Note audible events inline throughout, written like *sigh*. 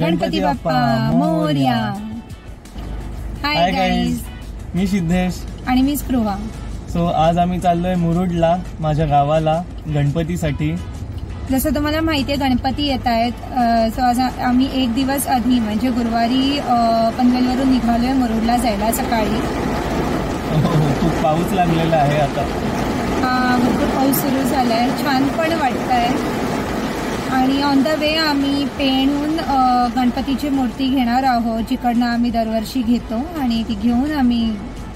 Ganpati Bappa Morya. Hi guys मी सिद्धेश. आणि मी स्पृहा. सो आज आम्ही चाललोय मुरुडला माझ्या गावाला गणपतीसाठी. जसं तुम्हाला माहिती आहे गणपती येत आहेत. सो आज आम्ही एक दिवस आधी म्हणजे गुरुवारी पनवेलवरून निघालोय मुरुडला जायला सकाळी. *laughs* खूप पाऊस लागलेला आहे आता. हा भरपूर पाऊस सुरू झालाय. छान पण वाटतंय. आणि ऑन द वे आम्ही पेणहून गणपतीची मूर्ती घेणार आहोत जिकडनं आम्ही दरवर्षी घेतो आणि ती घेऊन आम्ही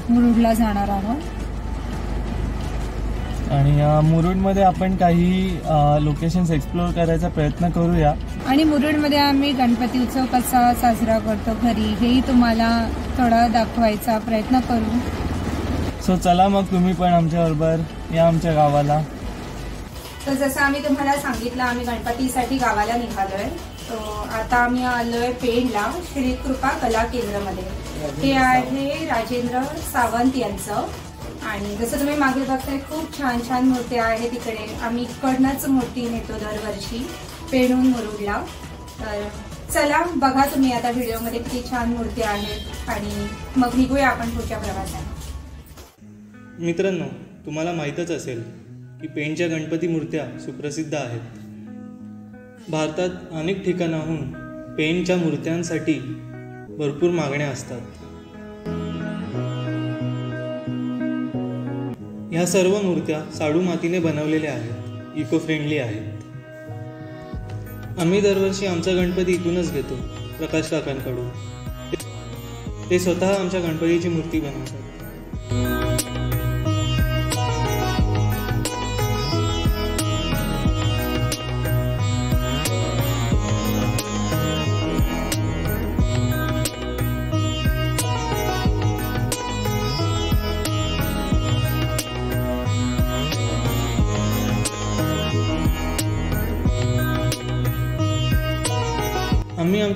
मुरुडला जाणार आहोत. आणि मुरुडमध्ये आपण काही लोकेशन्स एक्सप्लोअर करायचा प्रयत्न करूया. आणि मुरुडमध्ये आम्ही गणपती उत्सव कसा साजरा करतो घरी हेही तुम्हाला थोडा दाखवायचा प्रयत्न करू. सो चला मग तुम्ही पण आमच्याबरोबर या आमच्या गावाला. तर जसं आम्ही तुम्हाला सांगितलं आम्ही गणपतीसाठी गावाला निघालोय. आता आम्ही आलोय पेणला श्री कृपा कला केंद्रमध्ये. हे आहे राजेंद्र सावंत यांचं. आणि जसं तुम्ही मागे बघताय खूप छान छान मूर्त्या आहेत तिकडे. आम्ही इकडनंच मूर्ती नेतो दरवर्षी पेणून मुरुडला. तर चला बघा तुम्ही आता व्हिडिओमध्ये किती छान मूर्त्या आहेत. आणि मग निघूया आपण पुढच्या प्रवासात. मित्रांनो तुम्हाला माहीतच असेल की पेणच्या गणपती मूर्त्या सुप्रसिद्ध आहेत. भारतात अनेक ठिकाणाहून पेणच्या मूर्त्यांसाठी भरपूर मागण्या असतात. ह्या सर्व मूर्त्या साडू मातीने बनवलेल्या आहेत इको फ्रेंडली आहेत. आम्ही दरवर्षी आमचा गणपती इथूनच घेतो प्रकाश काकांकडून. ते स्वतः आमच्या गणपतीची मूर्ती बनवतात.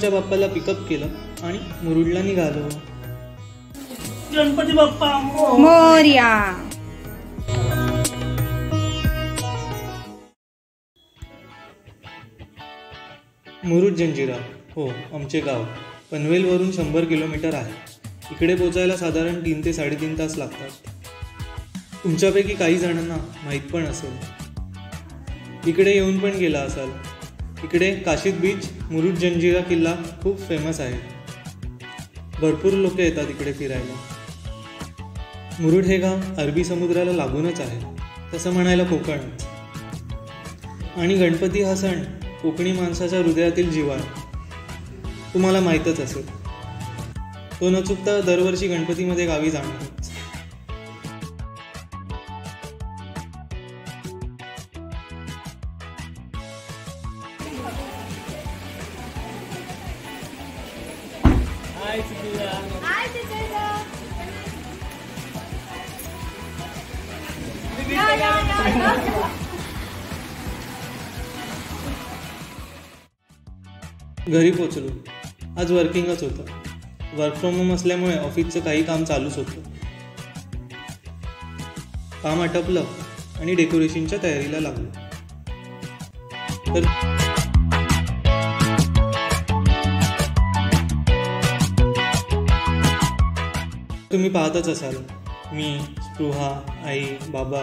आमच्या बाप्पाला पिकअप केलं आणि मुरुडला निघालो गणपती बाप्पा मोर्या. मुरुड जंजिरा हो आमचे गाव. पनवेलवरून शंभर किलोमीटर आहे. इकडे पोचायला साधारण तीन ते साडेतीन तास लागतात. तुमच्यापैकी काही जणांना माहीत पण असेल. इकडे येऊन पण गेला असाल. इकडे काशीद बीच मुरुड जंजिरा किल्ला खूप फेमस आहे. भरपूर लोक येतात इकडे फिरायला. मुरुड हे गाव अरबी समुद्राला लागूनच आहे तसं म्हणायला कोकण. आणि गणपती हा सण कोकणी माणसाच्या हृदयातील जिवाळ तुम्हाला माहीतच असेल. तो न चुकता दरवर्षी गणपतीमध्ये गावी जाणारच घरी पोचलो. आज वर्किंगच होतं. वर्क फ्रॉम होम असल्यामुळे ऑफिसचं काही काम चालूच होतं. काम आटपलं आणि डेकोरेशनच्या तयारीला लागलो. तर तुम्ही पाहतच असाल. मी स्पृहा आई बाबा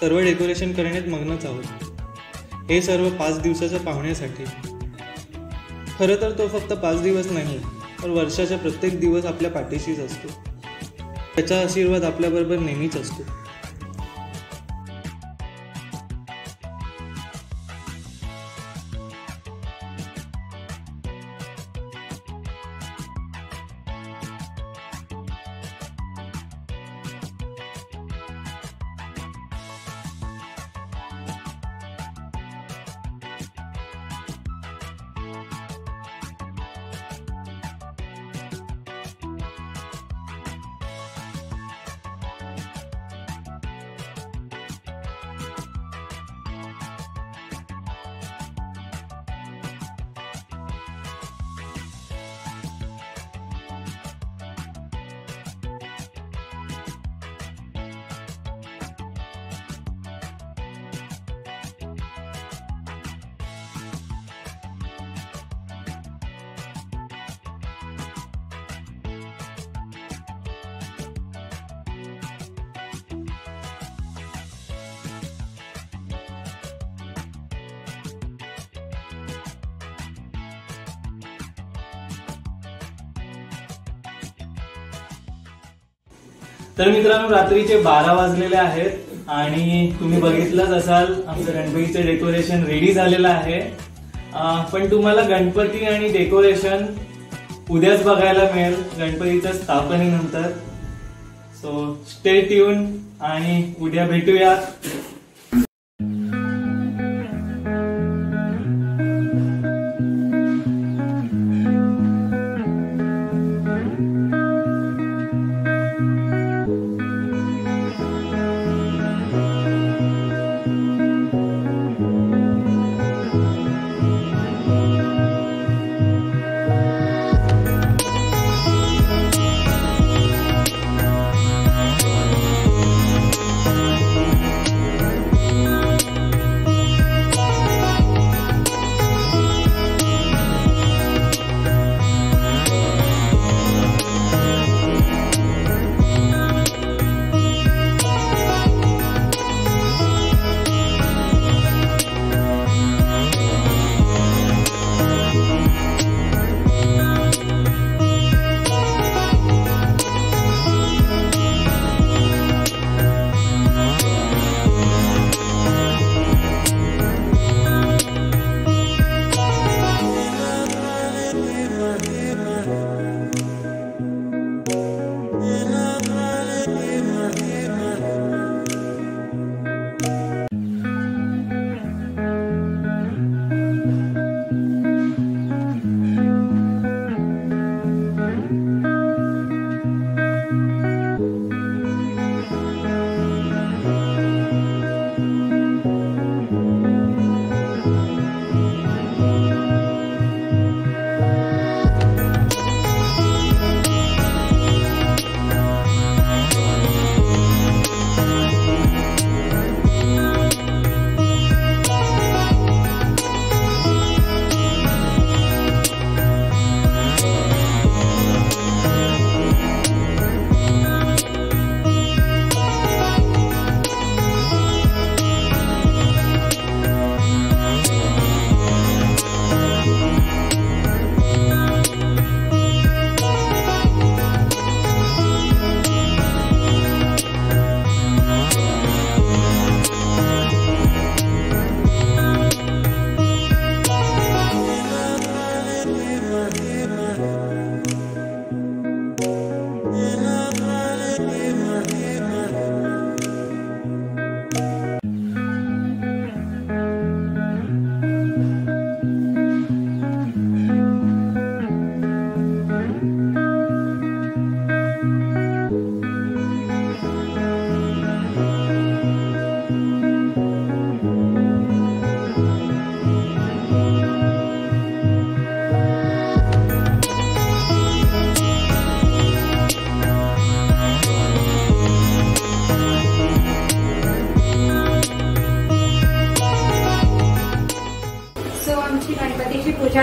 सर्व डेकोरेशन करण्यात मग्नच आहोत. हे सर्व पाच दिवसाच्या पाहुण्यासाठी. खरं तर तो फक्त पाच दिवस नाही तर वर्षाच्या प्रत्येक दिवस आपल्या पाठीशीच असतो. त्याचा आशीर्वाद आपल्याबरोबर नेहमीच असतो. तर मित्रांनो रात्रीचे बारा वाजलेले आहेत आणि तुम्ही बघितलंच असाल आमचं गणपतीचं डेकोरेशन रेडी झालेलं आहे. पण तुम्हाला गणपती आणि डेकोरेशन उद्याच बघायला मिळेल गणपतीच्या स्थापनेनंतर. सो स्टे ट्यून आणि उद्या भेटूया.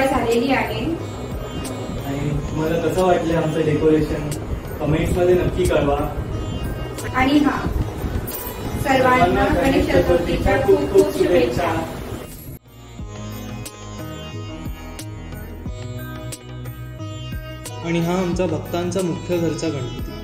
झालेली आहे. आणि तुम्हाला कसं वाटलं आमचं डेकोरेशन कमेंट्समध्ये नक्की कळवा. आणि हा सर्वांना गणेश चतुर्थीच्या खूप खूप शुभेच्छा. आणि हा आमचा भक्तांचा मुख्य घरचा गणपती.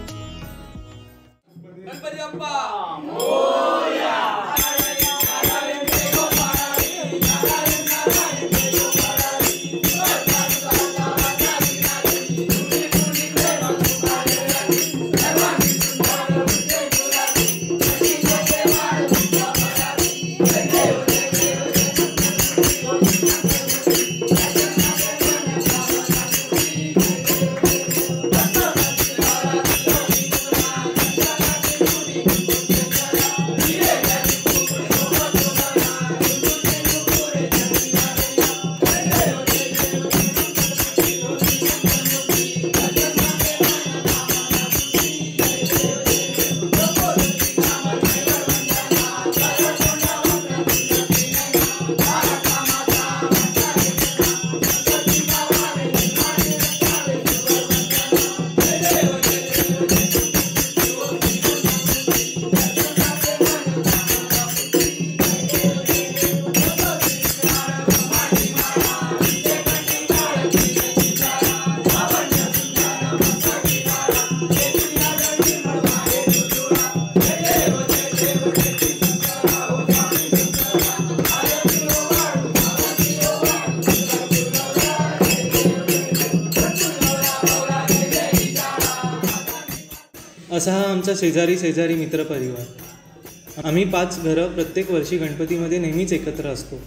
आमचा शेजारी शेजारी मित्रपरिवार. आम्ही पाच घरं प्रत्येक वर्षी गणपतीमध्ये नेहमीच एकत्र असतो.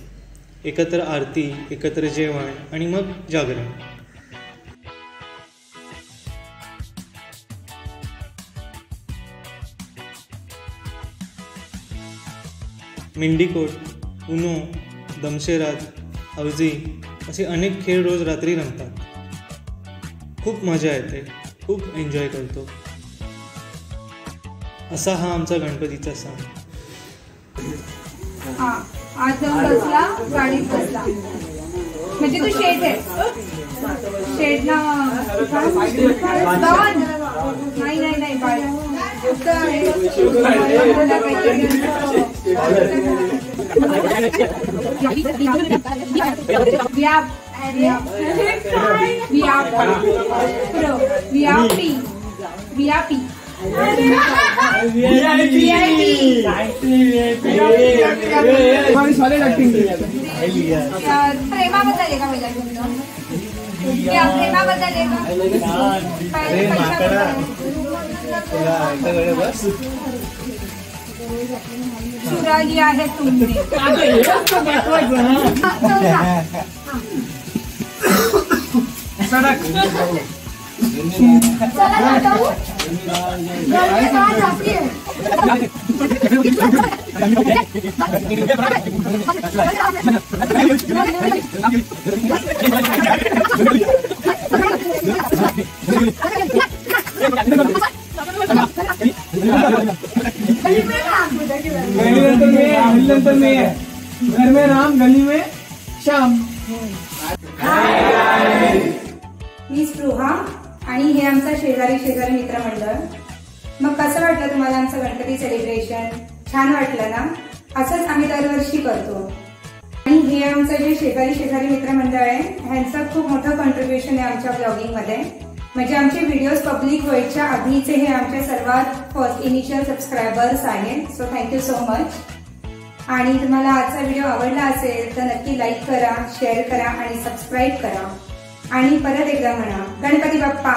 एकत्र आरती एकत्र जेवण आणि मग जागरण. मेंढीकोट उनो दमशेराज अवजी असे अनेक खेळ रोज रात्री रंगतात खूप मजा येते खूप एन्जॉय करतो. असा हा आमचा गणपतीचा सण आज जाऊन बसला गाडीत बसला म्हणजे तू शेट आहे शेट ना नाही नाही नाही बाळ प्रो व्यापी व्यापी प्रेमाबद्दल आहे का पहिला तुमचं? या प्रेमाबद्दल आहे का पहिले पैशाबद्दल आहे? चुराली आहे तुमने चला गली में राम गली में श्याम आमचा शेजारी शेजारी मित्रमंडळ मग कसं वाटलं तुम्हाला आमचं गणपती सेलिब्रेशन छान वाटलं ना? असंच आम्ही दरवर्षी करतो. आणि हे आमचं जे शेजारी शेजारी मित्रमंडळ आहे ह्यांचं खूप मोठं कॉन्ट्रीब्युशन आहे आमच्या ब्लॉगिंगमध्ये म्हणजे आमचे व्हिडिओज पब्लिक व्हायच्या आधीचे हे आमचे सर्वात फर्स्ट इनिशियल सबस्क्रायबर्स आहेत. So thank you so much आणि तुम्हाला आजचा व्हिडिओ आवडला असेल तर नक्की लाईक करा शेअर करा आणि सबस्क्राईब करा. आणि परत एकदा म्हणा गणपती बाप्पा.